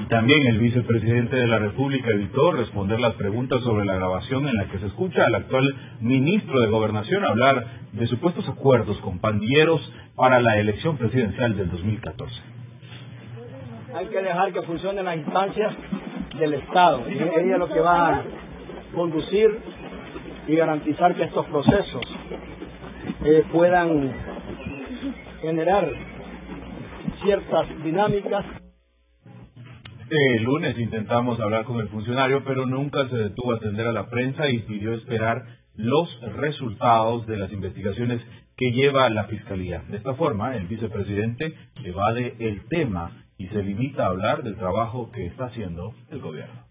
Y también el vicepresidente de la República evitó responder las preguntas sobre la grabación en la que se escucha al actual ministro de Gobernación hablar de supuestos acuerdos con pandilleros para la elección presidencial del 2014. Hay que dejar que funcionen las instancias del Estado. Y ella es lo que va a conducir y garantizar que estos procesos eh, puedan generar ciertas dinámicas este lunes intentamos hablar con el funcionario, pero nunca se detuvo a atender a la prensa y pidió esperar los resultados de las investigaciones que lleva la Fiscalía. De esta forma, el vicepresidente evade el tema y se limita a hablar del trabajo que está haciendo el gobierno.